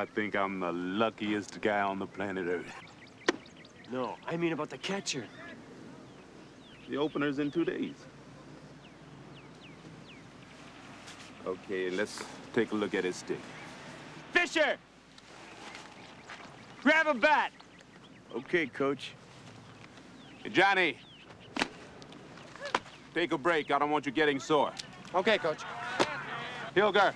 I think I'm the luckiest guy on the planet Earth. No, I mean about the catcher. The opener's in two days. Okay, let's take a look at his stick. Fisher! Grab a bat! Okay, coach. Hey, Johnny. Take a break. I don't want you getting sore. Okay, coach. Hilger.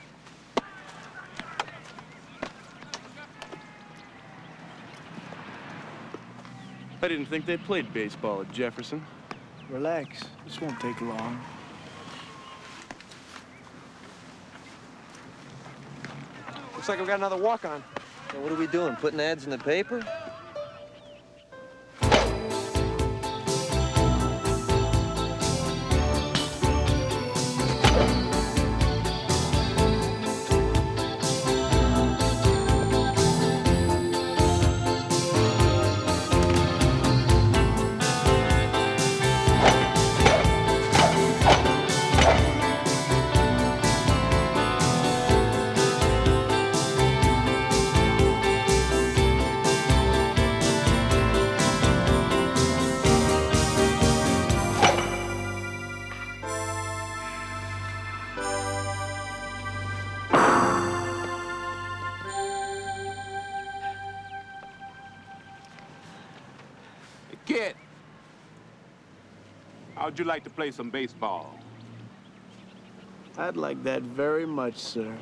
I didn't think they played baseball at Jefferson. Relax. This won't take long. Looks like we've got another walk-on. So what are we doing, putting ads in the paper? Play some baseball? I'd like that very much, sir.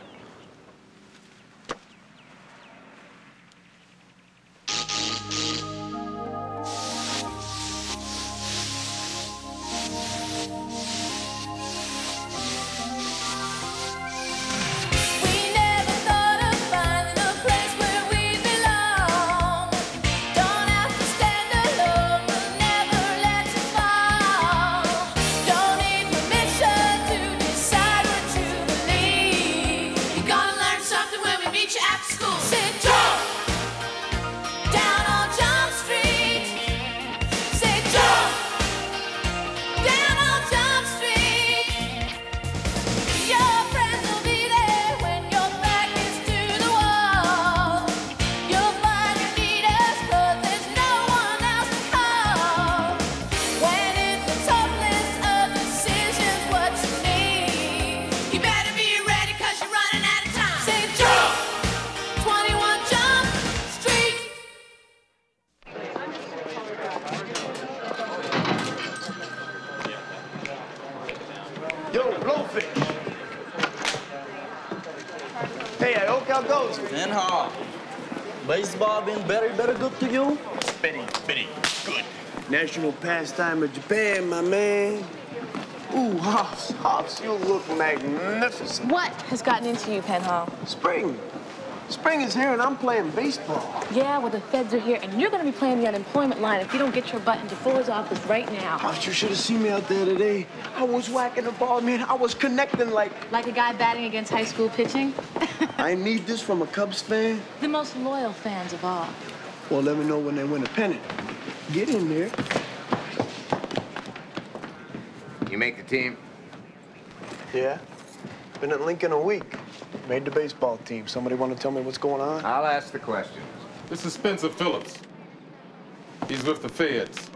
National pastime of Japan, my man. Ooh, Hops, Hops, you look magnificent. What has gotten into you, Penhall? Spring. Spring is here and I'm playing baseball. Yeah, well, the feds are here, and you're going to be playing the unemployment line if you don't get your butt into Fuller's office right now. Hops, you should have seen me out there today. I was whacking the ball, man. I was connecting like, Like a guy batting against high school pitching? I need this from a Cubs fan. The most loyal fans of all. Well, let me know when they win a pennant. Get in there. You make the team? Yeah. Been at Lincoln a week. Made the baseball team. Somebody want to tell me what's going on? I'll ask the questions. This is Spencer Phillips. He's with the feds.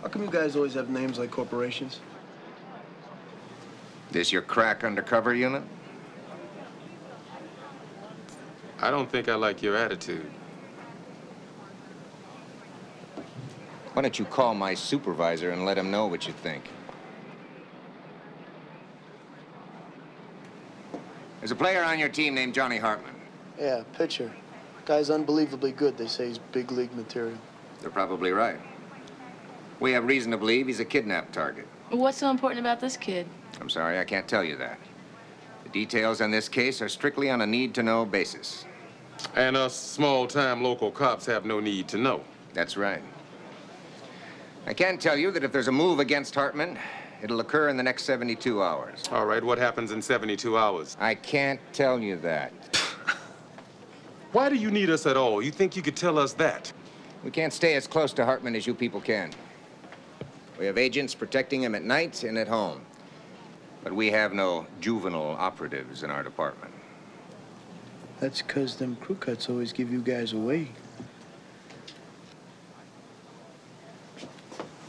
How come you guys always have names like corporations? This your crack undercover unit? I don't think I like your attitude. Why don't you call my supervisor and let him know what you think? There's a player on your team named Johnny Hartman. Yeah, pitcher. Guy's unbelievably good. They say he's big league material. They're probably right. We have reason to believe he's a kidnap target. What's so important about this kid? I'm sorry, I can't tell you that. The details on this case are strictly on a need-to-know basis. And us small-time local cops have no need to know. That's right. I can tell you that if there's a move against Hartman, it'll occur in the next 72 hours. All right, what happens in 72 hours? I can't tell you that. Why do you need us at all? You think you could tell us that? We can't stay as close to Hartman as you people can. We have agents protecting him at night and at home. But we have no juvenile operatives in our department. That's because them crew cuts always give you guys away.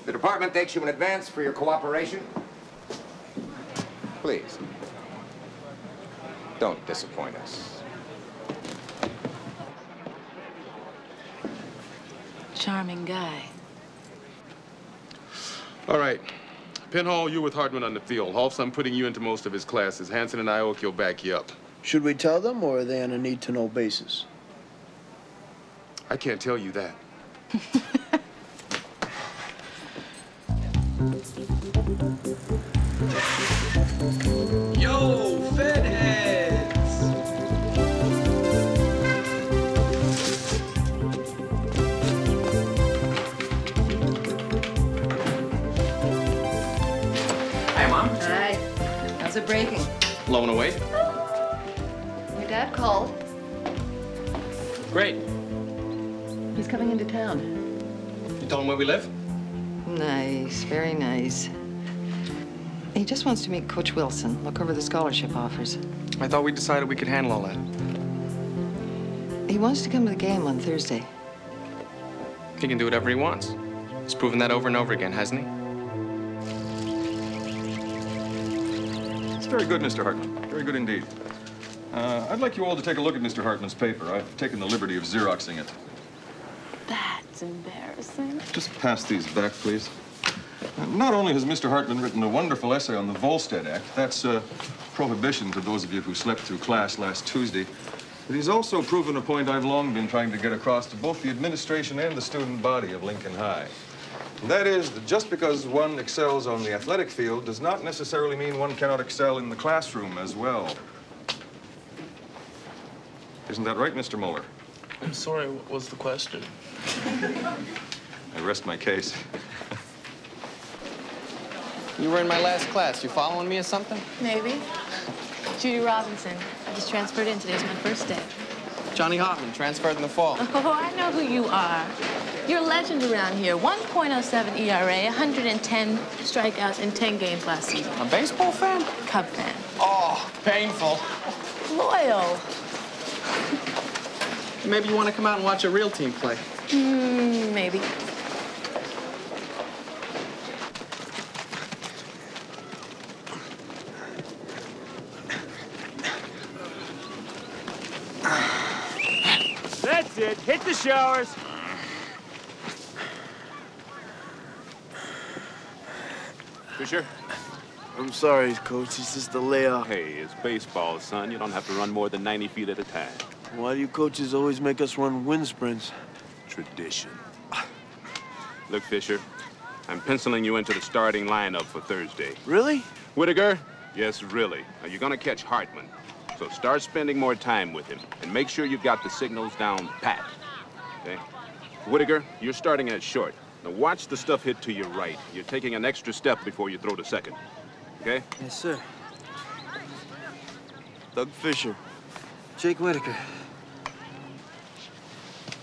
The department thanks you in advance for your cooperation. Please, don't disappoint us. Charming guy. All right. Penhall, you're with Hartman on the field. Hoffs, I'm putting you into most of his classes. Hanson and Ioki will back you up. Should we tell them, or are they on a need-to-know basis? I can't tell you that. Yo, Fed heads! Hi, Mom. Hi. How's it breaking? Blowing away? Your dad called. Great. He's coming into town. You told him where we live? Nice, very nice. He just wants to meet Coach Wilson, look over the scholarship offers. I thought we decided we could handle all that. He wants to come to the game on Thursday. He can do whatever he wants. He's proven that over and over again, hasn't he? It's very good, Mr. Hartman. Very good indeed. Uh, I'd like you all to take a look at Mr. Hartman's paper. I've taken the liberty of Xeroxing it. That's embarrassing. Just pass these back, please. Not only has Mr. Hartman written a wonderful essay on the Volstead Act, that's a prohibition to those of you who slept through class last Tuesday, but he's also proven a point I've long been trying to get across to both the administration and the student body of Lincoln High. And that is that just because one excels on the athletic field does not necessarily mean one cannot excel in the classroom as well. Isn't that right, Mr. Muller? I'm sorry, what was the question? I rest my case. You were in my last class. You following me or something? Maybe. Judy Robinson. I just transferred in. Today's my first day. Johnny Hartman, transferred in the fall. Oh, I know who you are. You're a legend around here. 1.07 ERA, 110 strikeouts in 10 games last season. A baseball fan? Cub fan. Oh, painful. Loyal. Maybe you want to come out and watch a real team play. Hmm, maybe. That's it. Hit the showers. Fisher? I'm sorry, Coach. It's just a layoff. Hey, it's baseball, son. You don't have to run more than 90 feet at a time. Why do you coaches always make us run wind sprints? Tradition. Look, Fisher, I'm penciling you into the starting lineup for Thursday. Really? Whitaker? Yes, really. Now, you're gonna catch Hartman. So start spending more time with him. And make sure you've got the signals down pat. Okay? Whitaker, you're starting at short. Now watch the stuff hit to your right. You're taking an extra step before you throw to second. Okay? Yes, sir. Doug Fisher. Jake Whitaker.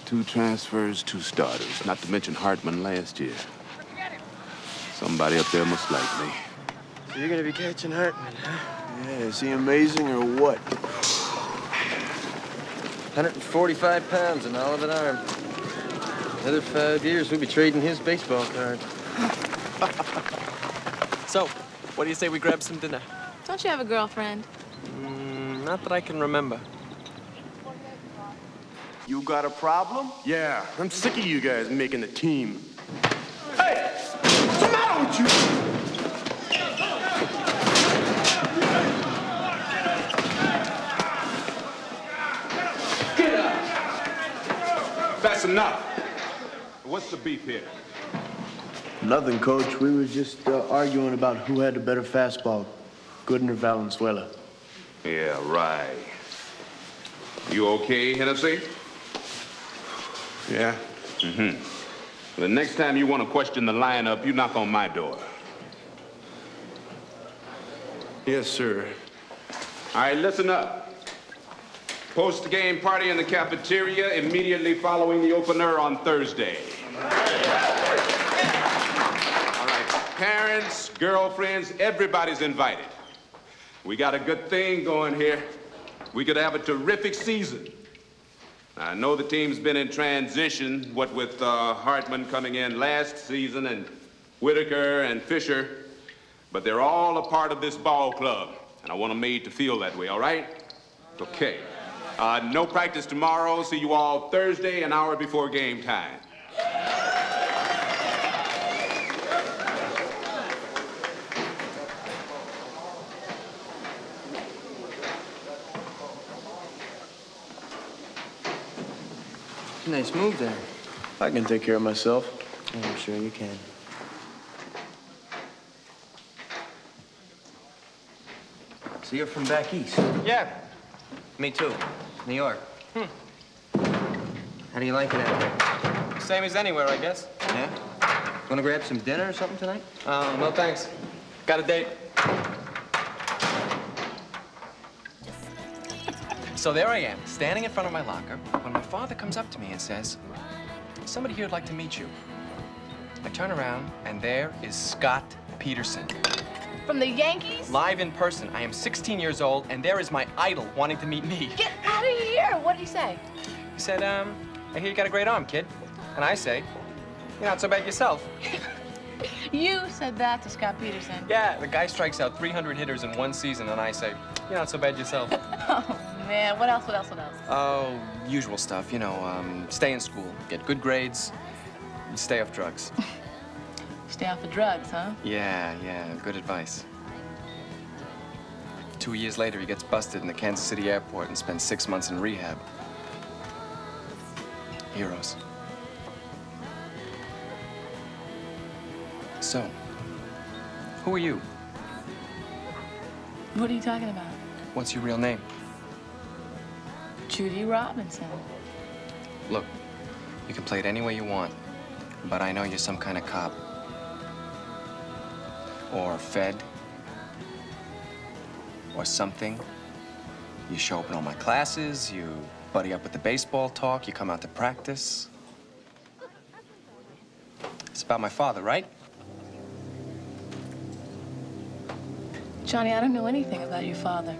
Two transfers, two starters. Not to mention Hartman last year. Somebody up there must like me. So you're gonna be catching Hartman, huh? Yeah, is he amazing or what? 145 pounds and all of an arm. Another five years, we'll be trading his baseball card. So, what do you say we grab some dinner? Don't you have a girlfriend? Mm, not that I can remember. You got a problem? Yeah, I'm sick of you guys making the team. Hey! What's the matter with you? That's enough. What's the beef here? Nothing, Coach. We were just uh, arguing about who had the better fastball, Gooden or Valenzuela. Yeah, right. You okay, Hennessy? Yeah. Mm-hmm. The next time you want to question the lineup, you knock on my door. Yes, sir. All right, listen up. Post-game party in the cafeteria immediately following the opener on Thursday. All right, parents, girlfriends, everybody's invited. We got a good thing going here. We could have a terrific season. I know the team's been in transition, what with uh, Hartman coming in last season and Whitaker and Fisher, but they're all a part of this ball club, and I want them made to feel that way, all right? Okay. Uh, no practice tomorrow. See you all Thursday, an hour before game time. Nice move there. I can take care of myself. I'm sure you can. So you're from back east? Yeah. Me too. New York. Hmm. How do you like it out there? Same as anywhere, I guess. Yeah? Want to grab some dinner or something tonight? Uh, no thanks. Got a date. So there I am, standing in front of my locker, when my father comes up to me and says, somebody here would like to meet you. I turn around, and there is Scott Peterson. From the Yankees? Live in person. I am 16 years old, and there is my idol wanting to meet me. Get out of here! What did he say? He said, um, I hear you got a great arm, kid. And I say, you're not so bad yourself. You said that to Scott Peterson. Yeah, the guy strikes out 300 hitters in one season, and I say, you're not so bad yourself. Oh, man. What else? What else? What else? oh, usual stuff, you know, um, stay in school, get good grades, stay off drugs. Stay off the drugs, huh? Yeah, yeah, good advice. Two years later, he gets busted in the Kansas City airport and spends six months in rehab. Heroes. So, who are you? What are you talking about? What's your real name? Judy Robinson. Look, you can play it any way you want, but I know you're some kind of cop. Or fed. Or something. You show up in all my classes, you buddy up with the baseball talk, you come out to practice. It's about my father, right? Johnny, I don't know anything about your father.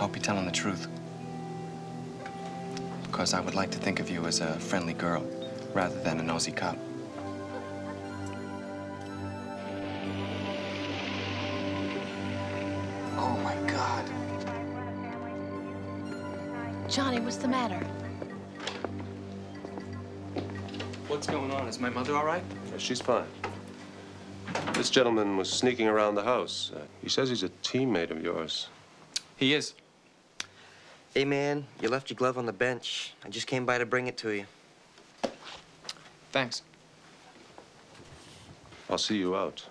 I hope you're telling the truth. Because I would like to think of you as a friendly girl rather than a nosy cop. Oh, my God. Johnny, what's the matter? What's going on? Is my mother all right? Yeah, she's fine. This gentleman was sneaking around the house. Uh, he says he's a teammate of yours. He is. Hey, man, you left your glove on the bench. I just came by to bring it to you. Thanks. I'll see you out.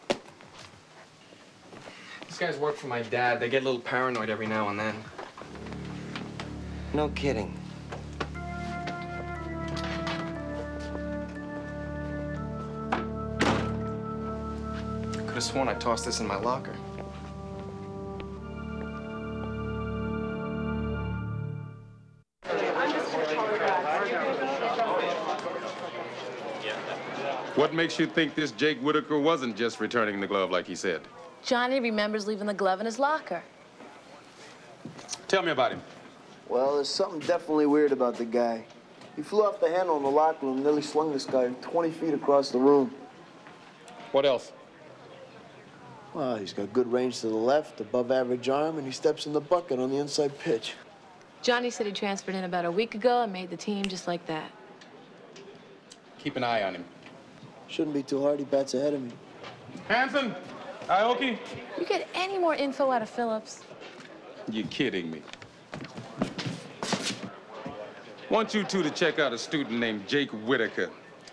These guys work for my dad. They get a little paranoid every now and then. No kidding. Could have sworn I tossed this in my locker. What makes you think this Jake Whitaker wasn't just returning the glove like he said? Johnny remembers leaving the glove in his locker. Tell me about him. Well, there's something definitely weird about the guy. He flew off the handle in the locker room, nearly slung this guy 20 feet across the room. What else? Well, he's got good range to the left, above average arm, and he steps in the bucket on the inside pitch. Johnny said he transferred in about a week ago and made the team just like that. Keep an eye on him. Shouldn't be too hard. He bats ahead of me. Hanson, Ioki. You get any more info out of Phillips? You're kidding me? Want you two to check out a student named Jake Whitaker.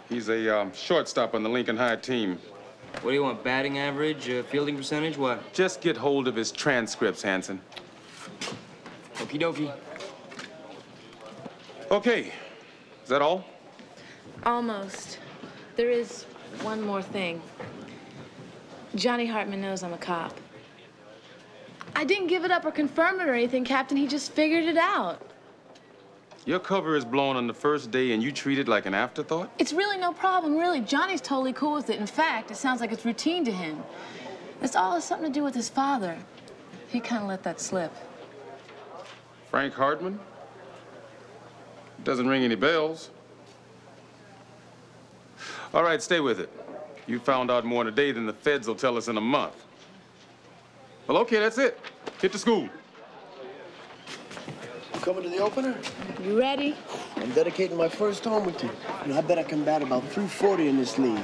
He's a um, shortstop on the Lincoln High team. What do you want, batting average, uh, fielding percentage, what? Just get hold of his transcripts, Hanson. Okie dokie. Okay. Is that all? Almost. There is one more thing. Johnny Hartman knows I'm a cop. I didn't give it up or confirm it or anything, Captain. He just figured it out. Your cover is blown on the first day and you treat it like an afterthought? It's really no problem, really. Johnny's totally cool with it. In fact, it sounds like it's routine to him. This all has something to do with his father. He kind of let that slip. Frank Hartman? Doesn't ring any bells. All right, stay with it. You found out more in a day than the feds will tell us in a month. Well, okay, that's it. Get to school. Coming to the opener? You ready? I'm dedicating my first home with you. You know, I bet I can bat about 340 in this league.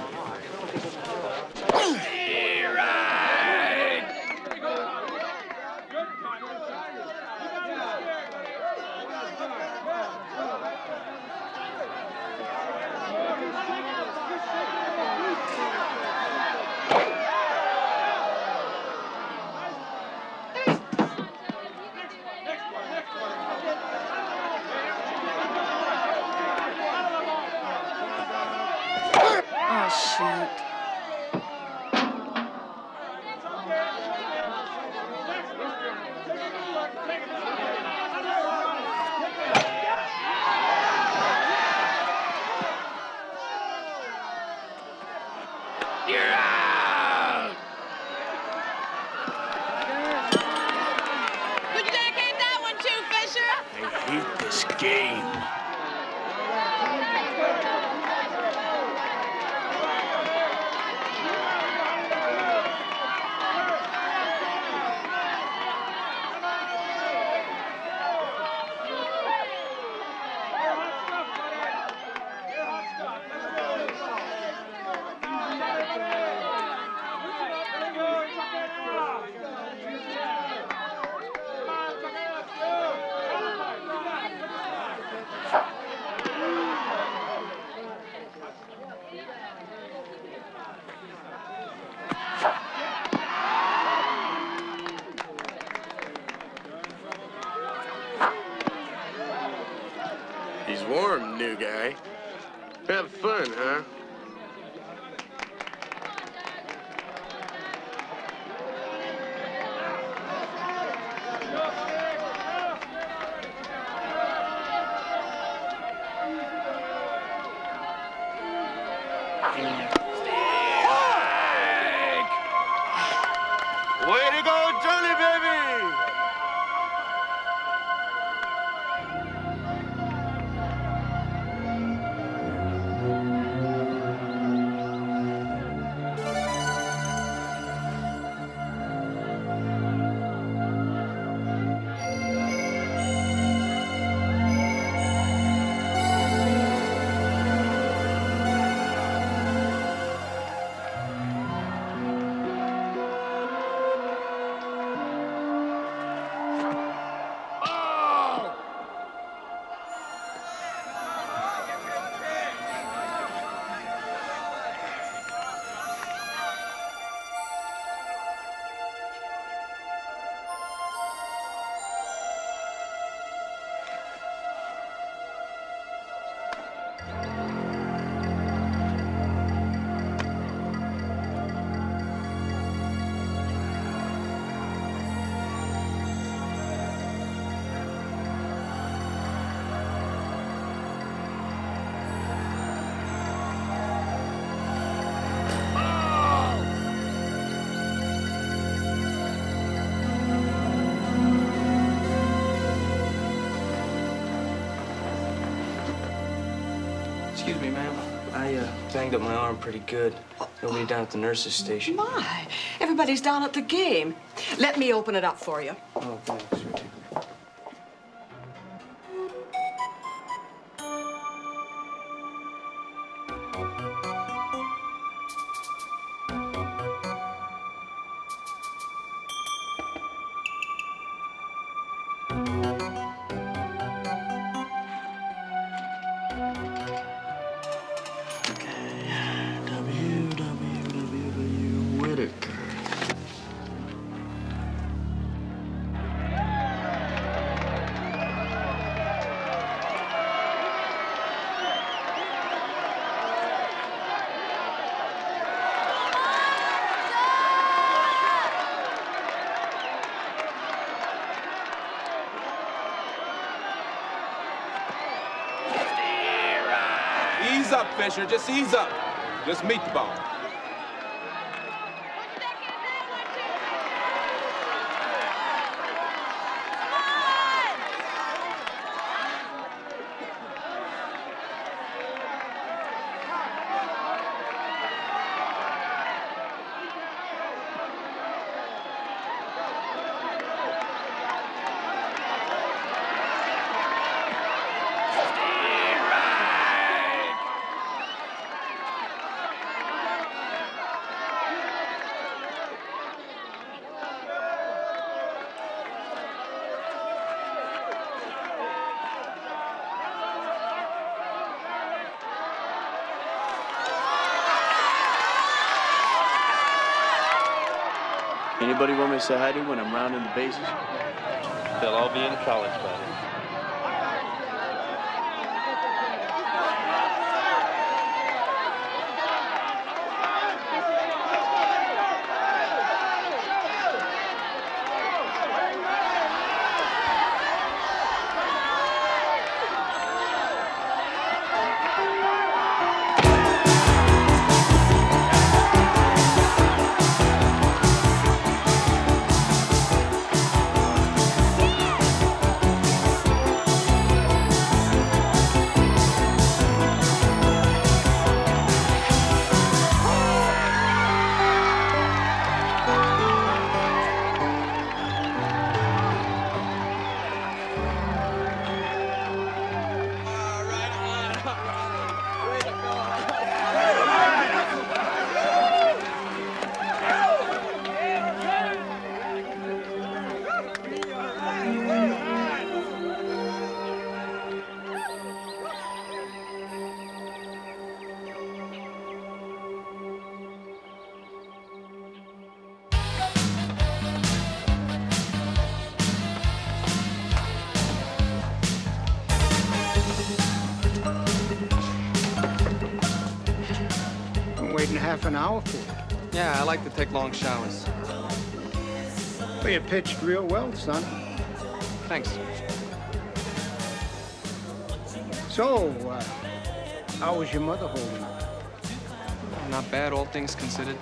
Banged up my arm pretty good. Nobody down at the nurse's station. My, everybody's down at the game. Let me open it up for you. Oh, thanks. Fisher. Just ease up. Just meet the ball. Say hi to when I'm rounding the bases? They'll all be in college by then. Long showers. Well, you pitched real well, son. Thanks. So, uh, how was your mother holding up? Not bad, all things considered.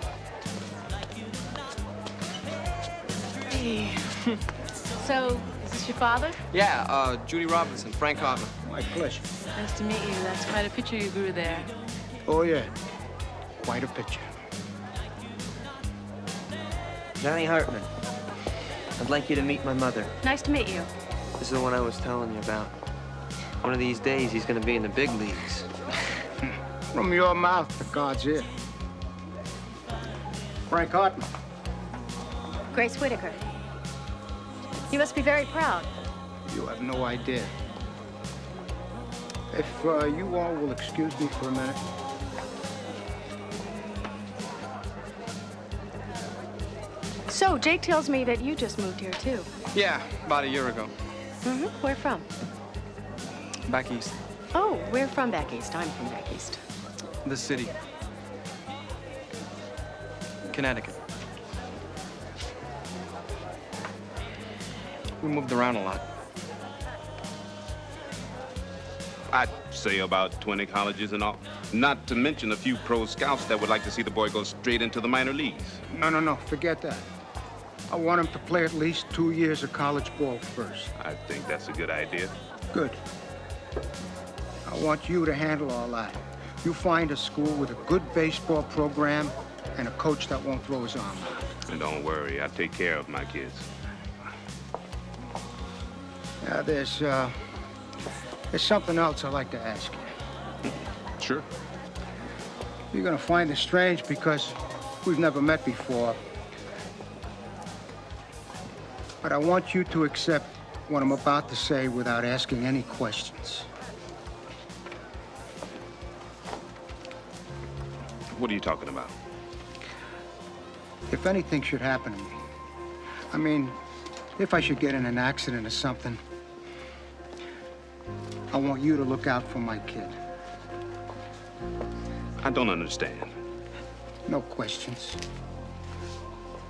Hey. so, is this your father? Yeah, uh, Judy Robinson, Frank Hartman. My pleasure. Nice to meet you. That's quite a picture you grew there. Oh, yeah. Quite a picture. Johnny Hartman. I'd like you to meet my mother. Nice to meet you. This is the one I was telling you about. One of these days, he's gonna be in the big leagues. From your mouth to God's ear. Frank Hartman. Grace Whitaker. You must be very proud. You have no idea. If uh, you all will excuse me for a minute. So, Jake tells me that you just moved here, too. Yeah, about a year ago. Mm-hmm. Where from? Back east. Oh, we're from back east. I'm from back east. The city. Connecticut. We moved around a lot. I'd say about 20 colleges and all. Not to mention a few pro scouts that would like to see the boy go straight into the minor leagues. No, no, no. Forget that. I want him to play at least two years of college ball first. I think that's a good idea. Good. I want you to handle all that. You find a school with a good baseball program and a coach that won't throw his arm out. And don't worry, I take care of my kids. Now, there's, uh, there's something else I'd like to ask you. Sure. You're gonna find this strange because we've never met before. But I want you to accept what I'm about to say without asking any questions. What are you talking about? If anything should happen to me, I mean, if I should get in an accident or something, I want you to look out for my kid. I don't understand. No questions.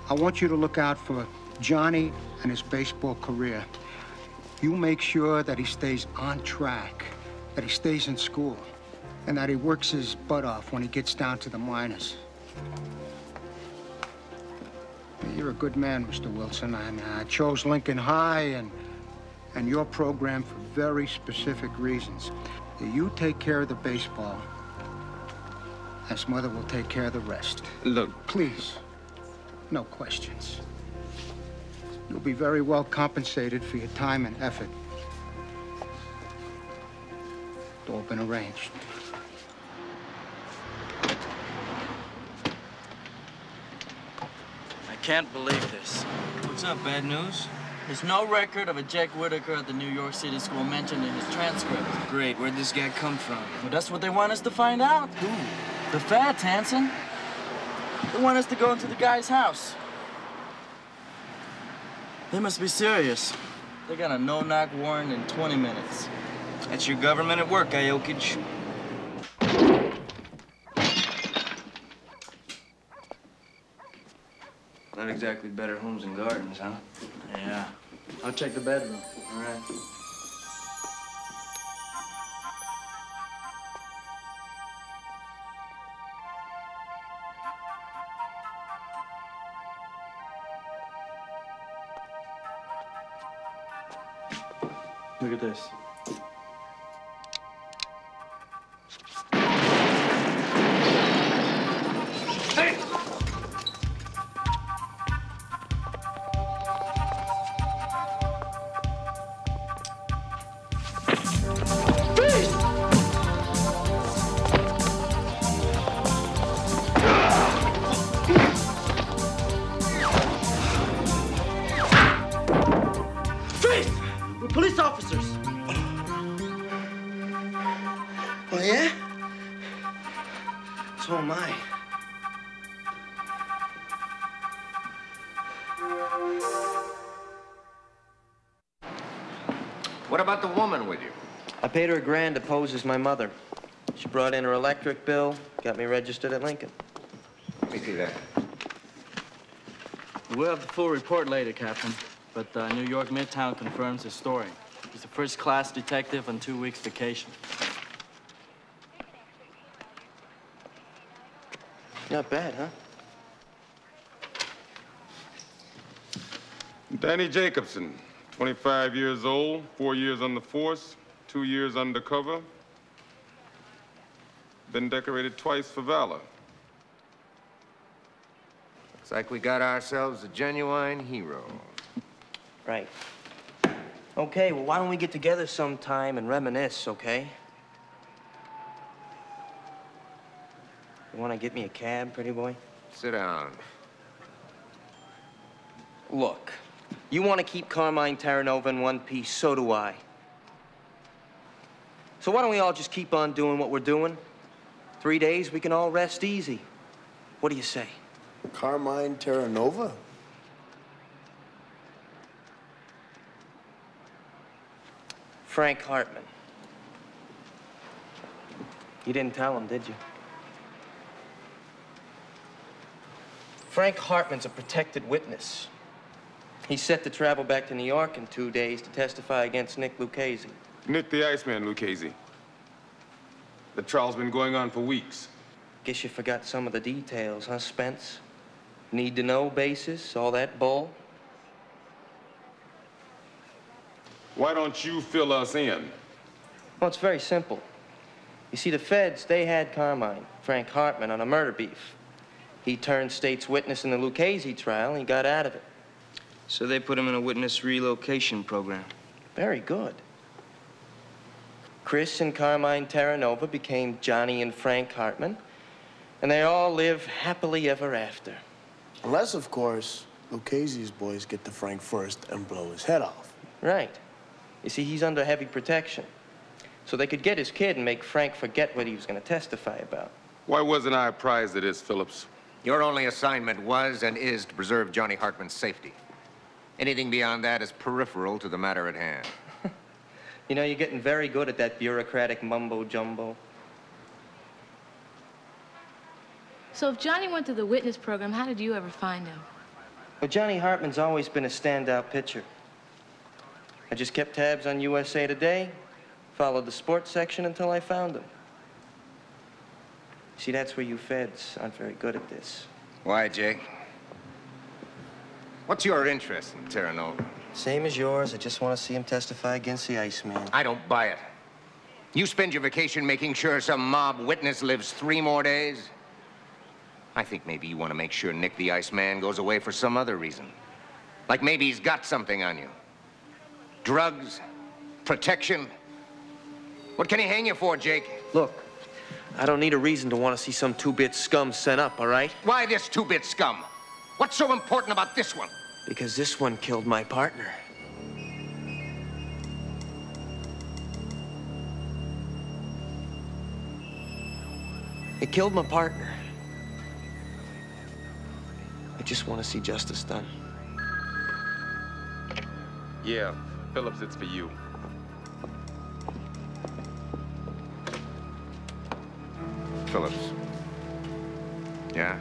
I want you to look out for Johnny and his baseball career. You make sure that he stays on track, that he stays in school. and that he works his butt off when he gets down to the minors. You're a good man, Mr. Wilson, and I chose Lincoln High and, and your program for very specific reasons. You take care of the baseball, as Mother will take care of the rest. Look, Please, no questions. You'll be very well compensated for your time and effort. It's all been arranged. I can't believe this. What's up, bad news? There's no record of a Jack Whitaker at the New York City school mentioned in his transcript. Great, where'd this guy come from? Well, that's what they want us to find out. Who? The Fats, Hanson. They want us to go into the guy's house. They must be serious. They got a no-knock warrant in 20 minutes. That's your government at work, eh, Iokich. Not exactly better homes and gardens, huh? Yeah. I'll check the bedroom. All right. This. Paid her a grand to pose as my mother. She brought in her electric bill, got me registered at Lincoln. Let me see that. We'll have the full report later, Captain. But uh, New York Midtown confirms his story. He's a first-class detective on two weeks vacation. Not bad, huh? Danny Jacobson, 25 years old, four years on the force, two years undercover. Been decorated twice for valor. Looks like we got ourselves a genuine hero. Right. Okay, well, why don't we get together sometime and reminisce, okay? You want to get me a cab, pretty boy? Sit down. Look, you want to keep Carmine Terranova in one piece, so do I. So why don't we all just keep on doing what we're doing? Three days, we can all rest easy. What do you say? Carmine Terranova? Frank Hartman. You didn't tell him, did you? Frank Hartman's a protected witness. He's set to travel back to New York in two days to testify against Nick Lucchese. Nick the Iceman Lucchese. The trial's been going on for weeks. Guess you forgot some of the details, huh, Spence? Need to know basis, all that bull? Why don't you fill us in? Well, it's very simple. You see, the feds, they had Carmine, Frank Hartman, on a murder beef. He turned state's witness in the Lucchese trial, and he got out of it. So they put him in a witness relocation program. Very good. Chris and Carmine Terranova became Johnny and Frank Hartman, and they all live happily ever after. Unless, of course, Lucchese's boys get to Frank first and blow his head off. Right. You see, he's under heavy protection. So they could get his kid and make Frank forget what he was going to testify about. Why wasn't I apprised of this, Phillips? Your only assignment was and is to preserve Johnny Hartman's safety. Anything beyond that is peripheral to the matter at hand. You know, you're getting very good at that bureaucratic mumbo jumbo. So if Johnny went to the witness program, how did you ever find him? Well, Johnny Hartman's always been a standout pitcher. I just kept tabs on USA Today, followed the sports section until I found him. See, that's where you feds aren't very good at this. Why, Jake? What's your interest in Terranova? Same as yours. I just want to see him testify against the Iceman. I don't buy it. You spend your vacation making sure some mob witness lives three more days? I think maybe you want to make sure Nick the Iceman goes away for some other reason. Like maybe he's got something on you. Drugs, protection. What can he hang you for, Jake? Look, I don't need a reason to want to see some two-bit scum sent up, all right? Why this two-bit scum? What's so important about this one? Because this one killed my partner. It killed my partner. I just want to see justice done. Yeah, Phillips, it's for you. Phillips. Yeah?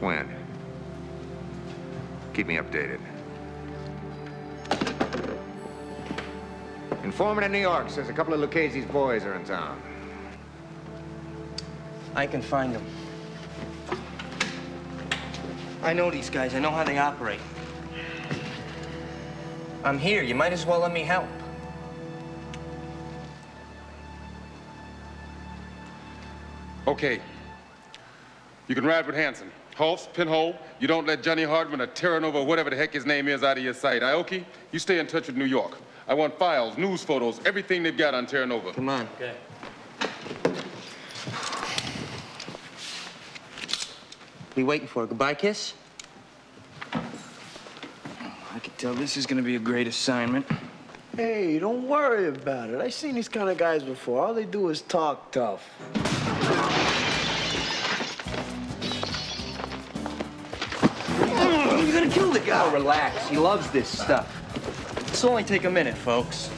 When? Keep me updated. Informant in New York says a couple of Lucchese's boys are in town. I can find them. I know these guys. I know how they operate. I'm here. You might as well let me help. Okay. You can ride with Hanson. Hoffs, Penhall, you don't let Johnny Hartman or Terranova, whatever the heck his name is, out of your sight. Ioki, you stay in touch with New York. I want files, news photos, everything they've got on Terranova. Come on. Okay. What are you waiting for? A Goodbye kiss? Oh, I can tell this is gonna be a great assignment. Hey, don't worry about it. I've seen these kind of guys before. All they do is talk tough. Gonna kill the guy. Oh, relax. He loves this stuff. This'll only take a minute, folks.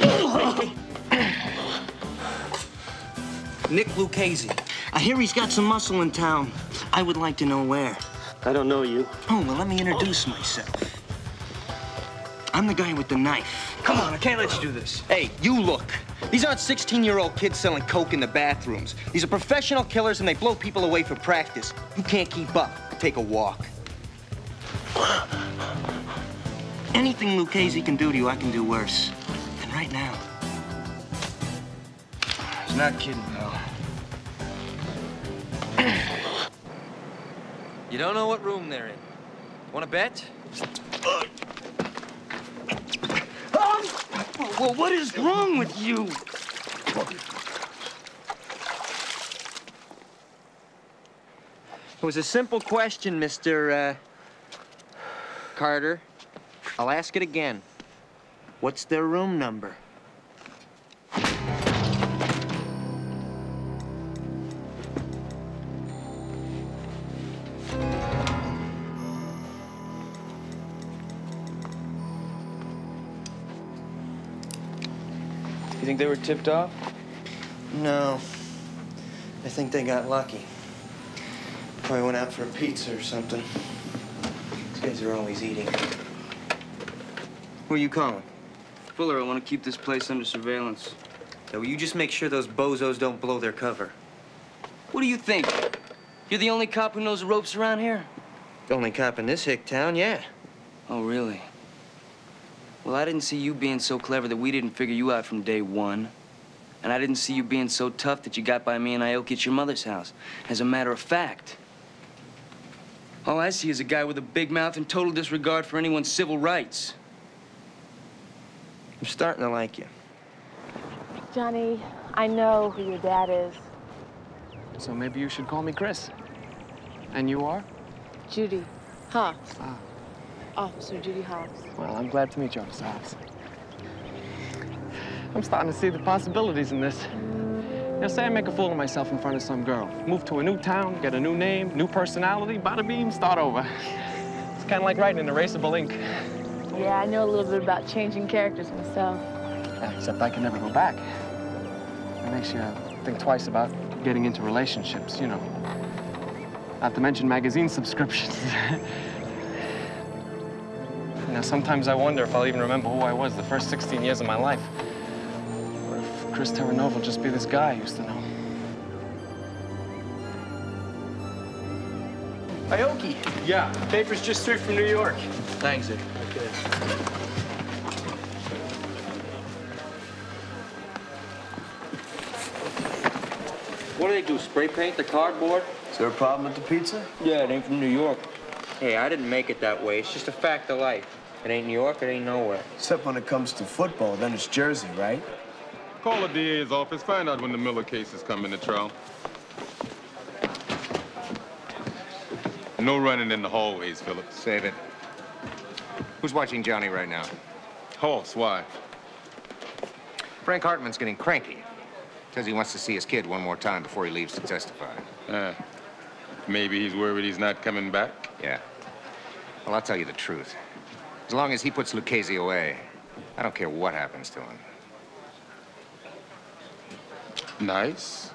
Nick Lucchese. I hear he's got some muscle in town. I would like to know where. I don't know you. Oh, well, let me introduce myself. I'm the guy with the knife. Come on, I can't let you do this. Hey, you look. These aren't 16-year-old kids selling coke in the bathrooms. These are professional killers, and they blow people away for practice. You can't keep up. Take a walk. Anything Lucchese can do to you, I can do worse. And right now. He's not kidding, though. You don't know what room they're in. Want to bet? Well, what is wrong with you? It was a simple question, Mr. Uh, Carter. I'll ask it again. What's their room number? You think they were tipped off? No. I think they got lucky. Probably went out for a pizza or something. Guys are always eating. Who are you calling? Fuller, I want to keep this place under surveillance. So will you just make sure those bozos don't blow their cover? What do you think? You're the only cop who knows the ropes around here? The only cop in this hick town, yeah. Oh, really? Well, I didn't see you being so clever that we didn't figure you out from day one. And I didn't see you being so tough that you got by me and Ioki at your mother's house. As a matter of fact, all I see is a guy with a big mouth and total disregard for anyone's civil rights. I'm starting to like you. Johnny, I know who your dad is. So maybe you should call me Chris. And you are? Judy Hoffs. Ah. Officer Judy Hoffs. Well, I'm glad to meet you, Officer Hoffs. I'm starting to see the possibilities in this. Know, say I make a fool of myself in front of some girl. Move to a new town, get a new name, new personality, bada beam, start over. It's kind of like writing in erasable ink. Yeah, I know a little bit about changing characters myself. Yeah, except I can never go back. It makes you uh, think twice about getting into relationships, you know. Not to mention magazine subscriptions. you know, sometimes I wonder if I'll even remember who I was the first 16 years of my life. Or if Chris Terranova will just be this guy I used to know. Ioki. Yeah. Paper's just straight from New York. Thanks, Zig. Okay. What do they do, spray paint the cardboard? Is there a problem with the pizza? Yeah, it ain't from New York. Hey, I didn't make it that way. It's just a fact of life. It ain't New York, it ain't nowhere. Except when it comes to football, then it's Jersey, right? Call the DA's office, find out when the Miller case is coming to trial. No running in the hallways, Philip. Save it. Who's watching Johnny right now? Hoffs, why? Frank Hartman's getting cranky. Says he wants to see his kid one more time before he leaves to testify. Uh, maybe he's worried he's not coming back? Yeah. Well, I'll tell you the truth. As long as he puts Lucchese away, I don't care what happens to him. Nice.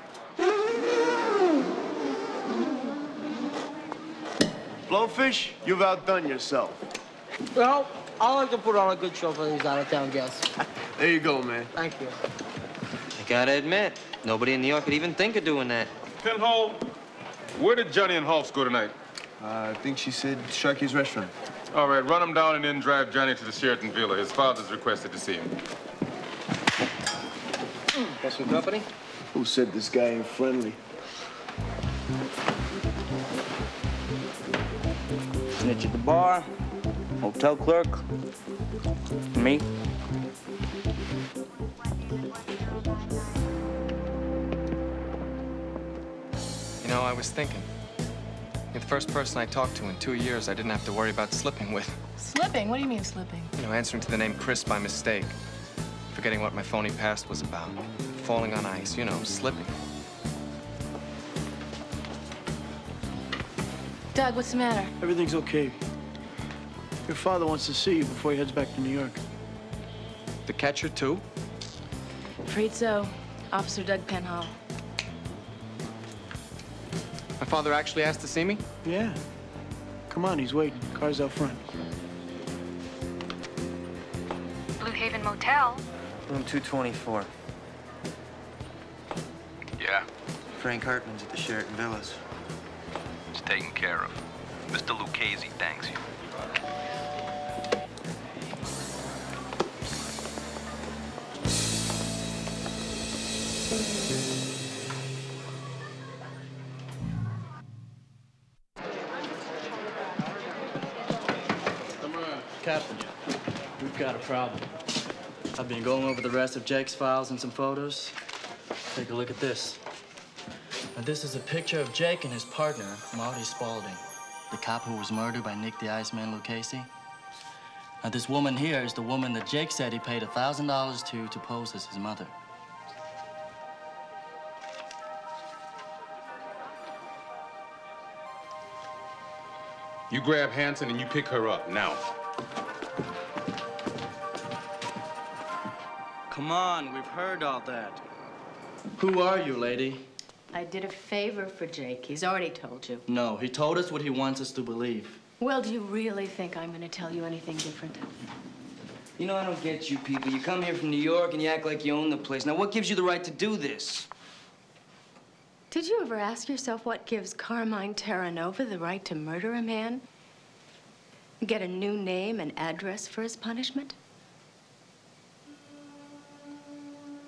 Blowfish, you've outdone yourself. Well, I like to put on a good show for these out-of-town guests. There you go, man. Thank you. I gotta admit, nobody in New York could even think of doing that. Penhall, where did Johnny and Hoffs go tonight? Uh, I think she said Sharky's restaurant. All right, run him down and then drive Johnny to the Sheraton Villa. His father's requested to see him. Got some company? Who said this guy ain't friendly? Snitch at the bar, hotel clerk, me. You know, I was thinking. You're the first person I talked to in two years I didn't have to worry about slipping with. Slipping? What do you mean slipping? You know, answering to the name Chris by mistake. Forgetting what my phony past was about. Falling on ice, you know, slipping. Doug, what's the matter? Everything's okay. Your father wants to see you before he heads back to New York. The catcher, too? Afraid so. Officer Doug Penhall. My father actually asked to see me? Yeah. Come on, he's waiting. Car's out front. Blue Haven Motel. Room 224. Yeah, Frank Hartman's at the Sheraton Villas. it's taken care of. Mr. Lucchese thanks you. Come on. Captain, we've got a problem. I've been going over the rest of Jake's files and some photos. Take a look at this. Now, this is a picture of Jake and his partner, Marty Spaulding, the cop who was murdered by Nick the Iceman Lucchese. Now, this woman here is the woman that Jake said he paid $1,000 to to pose as his mother. You grab Hanson and you pick her up now. Come on, we've heard all that. Who are you, lady? I did a favor for Jake. He's already told you. No, he told us what he wants us to believe. Well, do you really think I'm going to tell you anything different? You know, I don't get you people. You come here from New York and you act like you own the place. Now, what gives you the right to do this? Did you ever ask yourself what gives Carmine Terranova the right to murder a man? Get a new name and address for his punishment?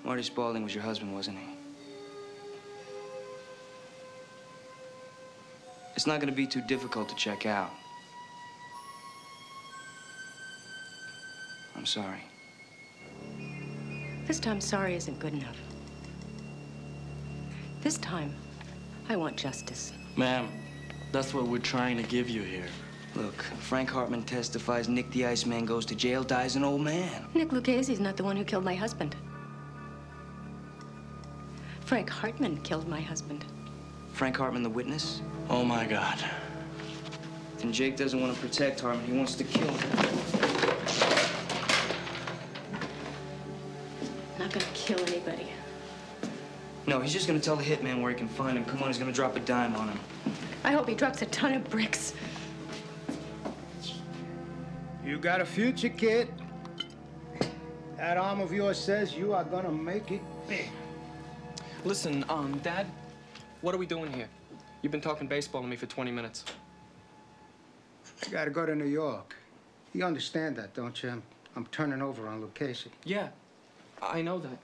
Marty Spaulding was your husband, wasn't he? It's not gonna be too difficult to check out. I'm sorry. This time, sorry isn't good enough. This time, I want justice. Ma'am, that's what we're trying to give you here. Look, Frank Hartman testifies Nick the Iceman goes to jail, dies an old man. Nick Lucchese's not the one who killed my husband. Frank Hartman killed my husband. Frank Hartman, the witness? Oh, my God. And Jake doesn't want to protect Hartman. He wants to kill him. Not gonna kill anybody. No, he's just gonna tell the hitman where he can find him. Come on, he's gonna drop a dime on him. I hope he drops a ton of bricks. You got a future, kid. That arm of yours says you are gonna make it big. Listen, um, Dad, what are we doing here? You've been talking baseball to me for 20 minutes. I gotta go to New York. You understand that, don't you? I'm, I'm turning over on Lucchese. Yeah, I know that.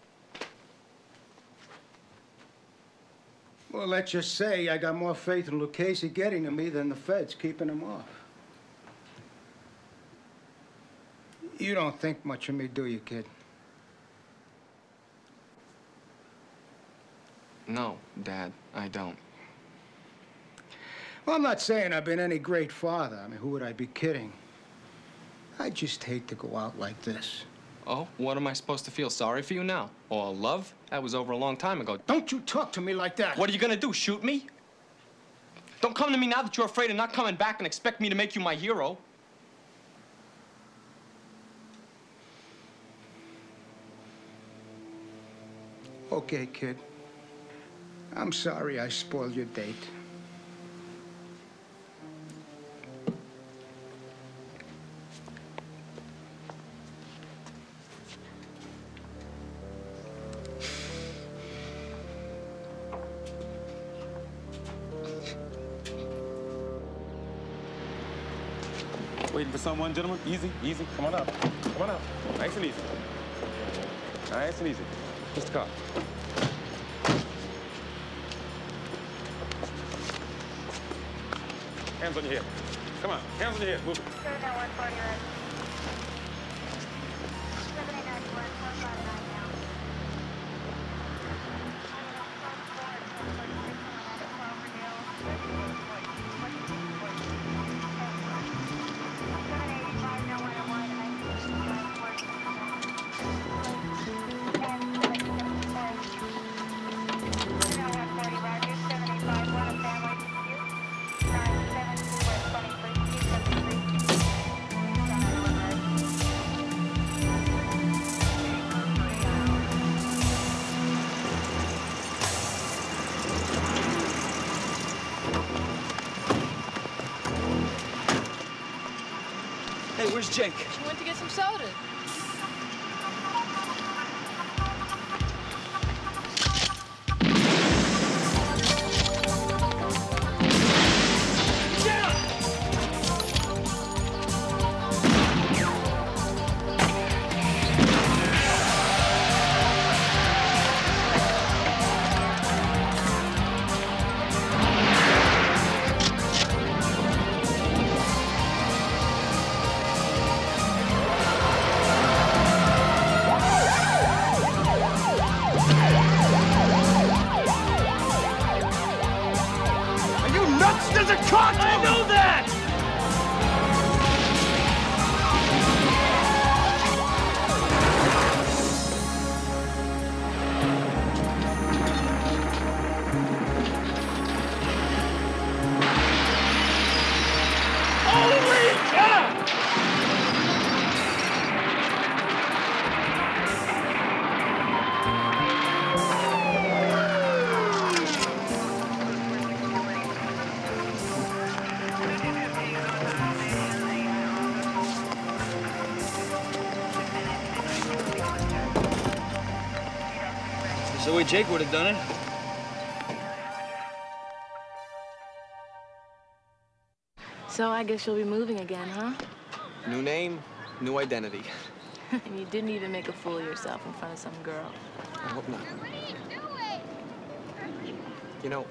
Well, let's just say I got more faith in Lucchese getting to me than the feds keeping him off. You don't think much of me, do you, kid? No, Dad, I don't. Well, I'm not saying I've been any great father. I mean, who would I be kidding? I just hate to go out like this. Oh, what am I supposed to feel sorry for you now? Or love? That was over a long time ago. Don't you talk to me like that. What are you gonna do, shoot me? Don't come to me now that you're afraid of not coming back and expect me to make you my hero. Okay, kid. I'm sorry I spoiled your date. Waiting for someone, gentlemen? Easy, easy. Come on up. Come on up. Nice and easy. Nice and easy. Mr. Carr. Hands on your head. Come on, hands on your head. Move it. Jake? She went to get some soda. The way Jake would have done it. So I guess you'll be moving again, huh? New name, new identity. and you didn't even make a fool of yourself in front of some girl. I hope not. You know,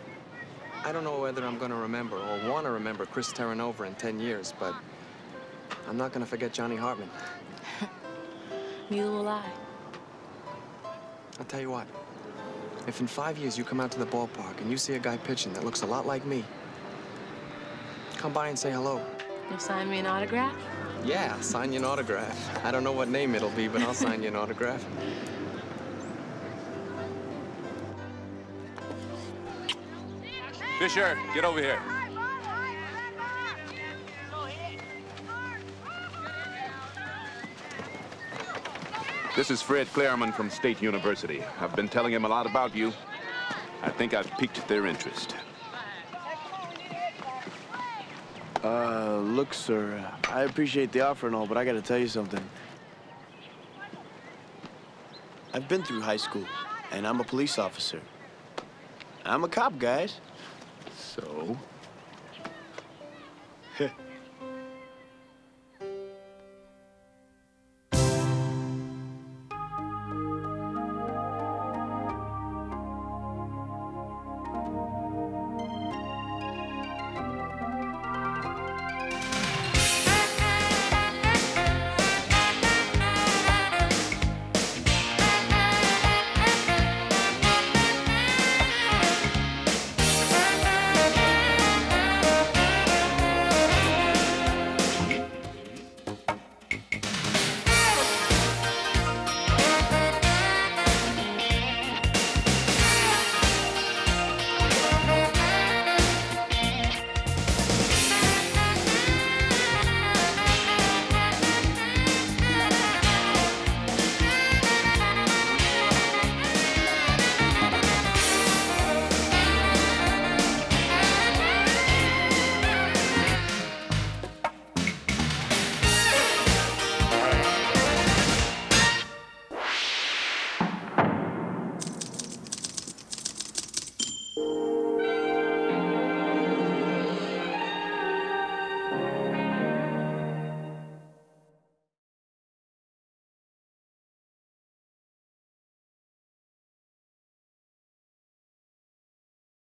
I don't know whether I'm gonna remember or want to remember Chris Terranova in 10 years, but I'm not gonna forget Johnny Hartman. Neither will I. I'll tell you what. If in five years you come out to the ballpark and you see a guy pitching that looks a lot like me, come by and say hello. You'll sign me an autograph? Yeah, I'll sign you an autograph. I don't know what name it'll be, but I'll sign you an autograph. Fisher, get over here. This is Fred Clareman from State University. I've been telling him a lot about you. I think I've piqued their interest. Uh, look, sir, I appreciate the offer and all, but I gotta tell you something. I've been through high school, and I'm a police officer. I'm a cop, guys. So?